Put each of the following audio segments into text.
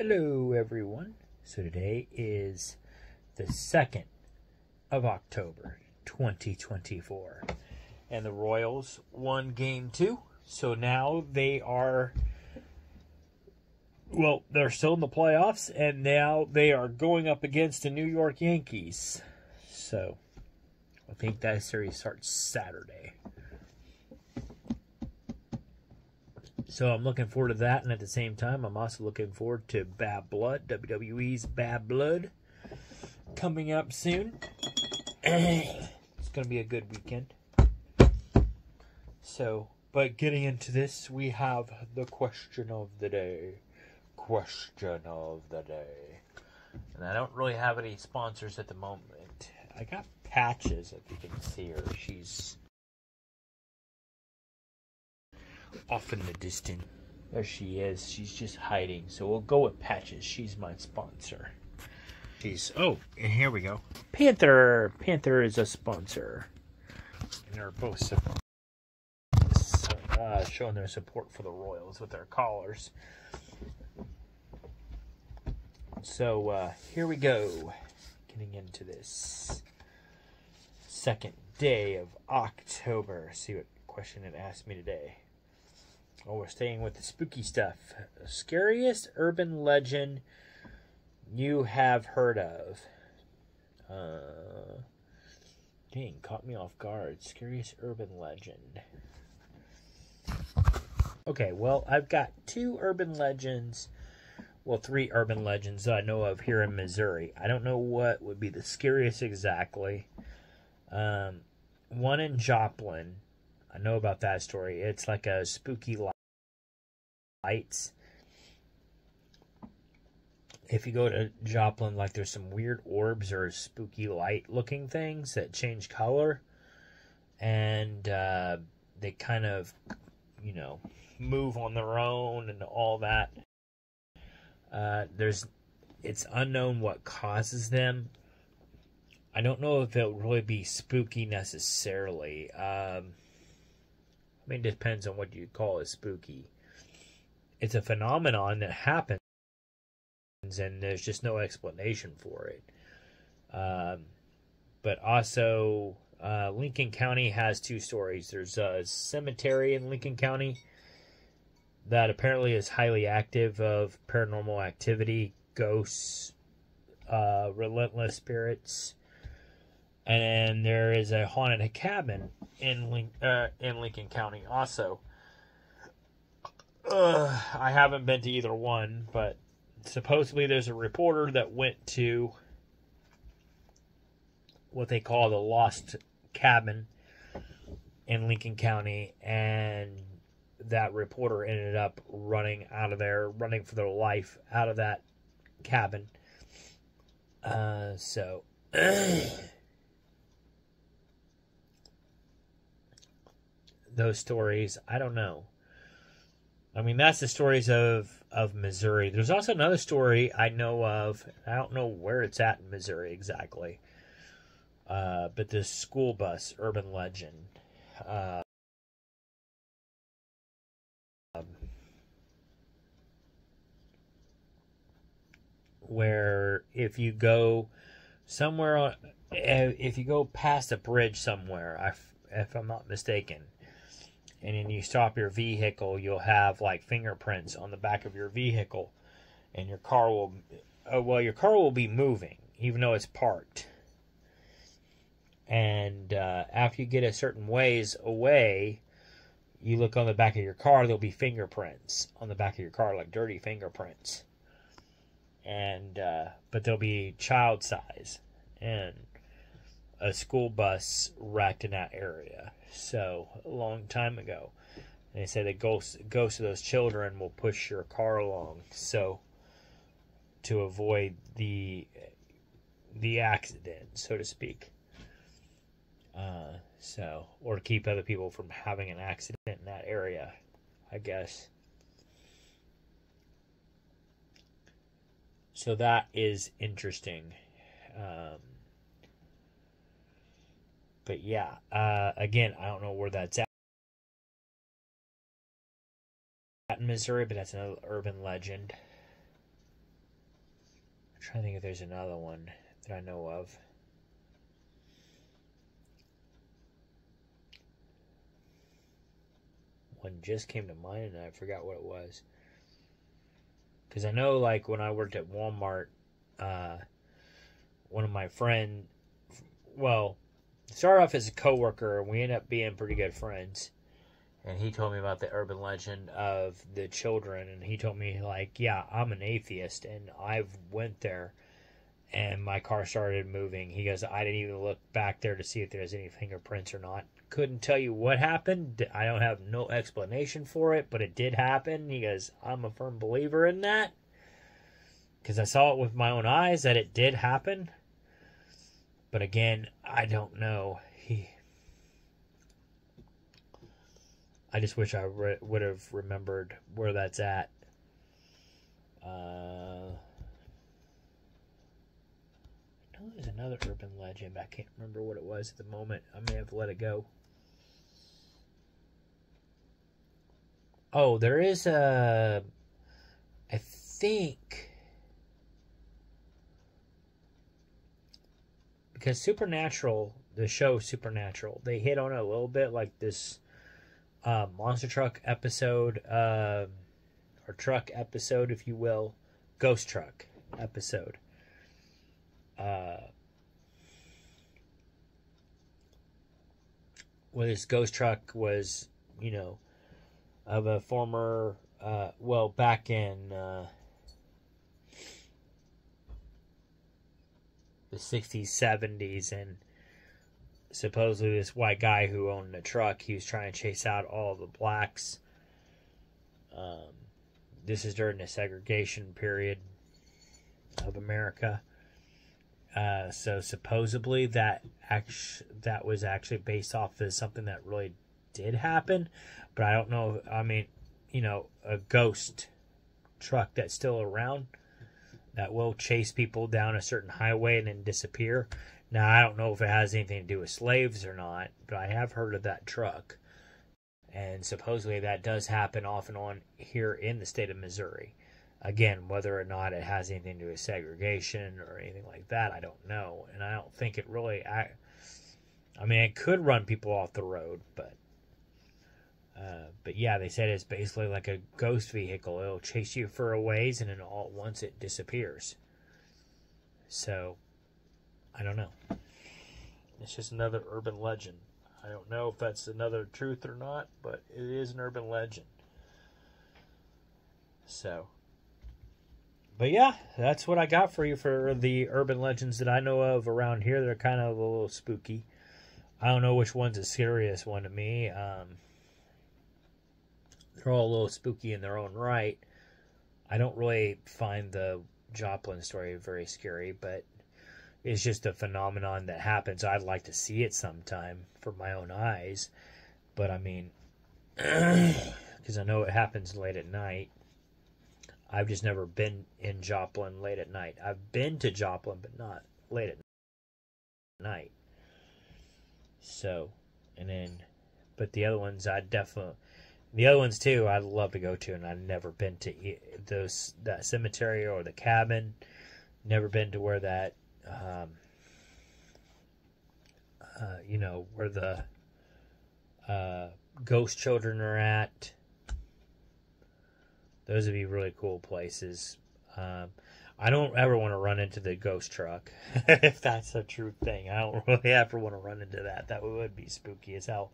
Hello, everyone. So today is the 2nd of October, 2024. And the Royals won game two. So now they are, well, they're still in the playoffs, and now they are going up against the New York Yankees. So I think that series starts Saturday. So I'm looking forward to that, and at the same time, I'm also looking forward to Bad Blood, WWE's Bad Blood, coming up soon. it's going to be a good weekend. So, but getting into this, we have the question of the day. Question of the day. And I don't really have any sponsors at the moment. I got Patches, if you can see her. She's off in the distance. There she is. She's just hiding. So we'll go with Patches. She's my sponsor. She's oh, and here we go. Panther. Panther is a sponsor. And they're both support, uh, showing their support for the Royals with their collars. So uh, here we go. Getting into this second day of October. See what question it asked me today. Oh, we're staying with the spooky stuff. Scariest urban legend you have heard of? Uh, dang, caught me off guard. Scariest urban legend. Okay, well, I've got two urban legends. Well, three urban legends that I know of here in Missouri. I don't know what would be the scariest exactly. Um, one in Joplin. I know about that story. It's like a spooky lights. If you go to Joplin, like there's some weird orbs or spooky light looking things that change color. And uh, they kind of, you know, move on their own and all that. Uh, there's, it's unknown what causes them. I don't know if it'll really be spooky necessarily. Um, I mean, it depends on what you call it spooky it's a phenomenon that happens and there's just no explanation for it. Um, but also, uh, Lincoln County has two stories. There's a cemetery in Lincoln County that apparently is highly active of paranormal activity, ghosts, uh, relentless spirits, and there is a haunted cabin in Lin- uh, in Lincoln County also. I haven't been to either one, but supposedly there's a reporter that went to what they call the lost cabin in Lincoln County, and that reporter ended up running out of there, running for their life out of that cabin. Uh, so. those stories, I don't know. I mean, that's the stories of of Missouri. There's also another story I know of. I don't know where it's at in Missouri exactly, uh, but this school bus urban legend. Uh, where if you go somewhere on, if you go past a bridge somewhere, if I'm not mistaken, and then you stop your vehicle, you'll have like fingerprints on the back of your vehicle, and your car will, uh, well, your car will be moving even though it's parked. And uh, after you get a certain ways away, you look on the back of your car, there'll be fingerprints on the back of your car, like dirty fingerprints. And uh, but they'll be child size, and a school bus wrecked in that area. So a long time ago, and they say the ghosts ghosts of those children will push your car along. So to avoid the the accident, so to speak. Uh, so, or keep other people from having an accident in that area, I guess. So that is interesting. Um, but yeah, uh, again, I don't know where that's at in Missouri, but that's another urban legend. I'm trying to think if there's another one that I know of. One just came to mind and I forgot what it was. Because I know, like, when I worked at Walmart, uh, one of my friend, well, started off as a coworker, and we ended up being pretty good friends. And he told me about the urban legend of the children, and he told me like, yeah, I'm an atheist, and I've went there, and my car started moving. He goes, I didn't even look back there to see if there's any fingerprints or not. Couldn't tell you what happened. I don't have no explanation for it, but it did happen. He goes, I'm a firm believer in that because I saw it with my own eyes that it did happen. But again, I don't know. He, I just wish I re- would have remembered where that's at. Uh, I know there's another urban legend, but I can't remember what it was at the moment. I may have let it go. Oh, there is a. I think. Because Supernatural, the show Supernatural, they hit on it a little bit like this uh, monster truck episode, uh, or truck episode, if you will, ghost truck episode. Uh, where this ghost truck was, you know, of a former, uh, well, back in the 60s, 70s, and supposedly this white guy who owned the truck, he was trying to chase out all the blacks. Um, this is during the segregation period of America. Uh, so supposedly that act- that was actually based off of something that really did happen, but I don't know. I mean, you know, a ghost truck that's still around that will chase people down a certain highway and then disappear. Now, I don't know if it has anything to do with slaves or not, but I have heard of that truck. And supposedly that does happen off and on here in the state of Missouri. Again, whether or not it has anything to do with segregation or anything like that, I don't know. And I don't think it really. I, I mean, it could run people off the road, but. Uh, but yeah, they said it's basically like a ghost vehicle. It'll chase you for a ways, and then all at once it disappears. So, I don't know. It's just another urban legend. I don't know if that's another truth or not, but it is an urban legend. So, but yeah, that's what I got for you for the urban legends that I know of around here. They're kind of a little spooky. I don't know which one's the scariest one to me. Um, they're all a little spooky in their own right. I don't really find the Joplin story very scary, but it's just a phenomenon that happens. I'd like to see it sometime for my own eyes, but I mean, because I know it happens late at night. I've just never been in Joplin late at night. I've been to Joplin, but not late at night. So, and then, but the other ones I definitely, the other ones too, I'd love to go to, and I've never been to those that cemetery or the cabin. Never been to where that, um, uh, you know, where the uh, ghost children are at. Those would be really cool places. Um, I don't ever want to run into the ghost truck, if that's a true thing. I don't really ever want to run into that. That would be spooky as hell.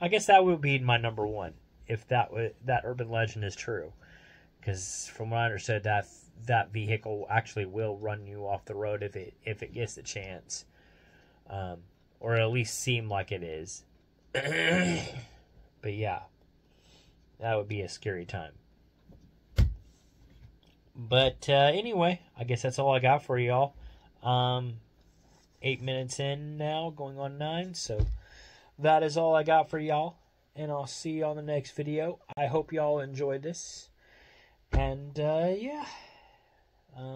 I guess that would be my number one if that w- that urban legend is true, because from what I understood, that that vehicle actually will run you off the road if it if it gets the chance, um, or at least seem like it is. but yeah, that would be a scary time. But uh, anyway, I guess that's all I got for y'all. Um, eight minutes in now, going on nine. So that is all I got for y'all. And I'll see you on the next video. I hope y'all enjoyed this. And uh, yeah.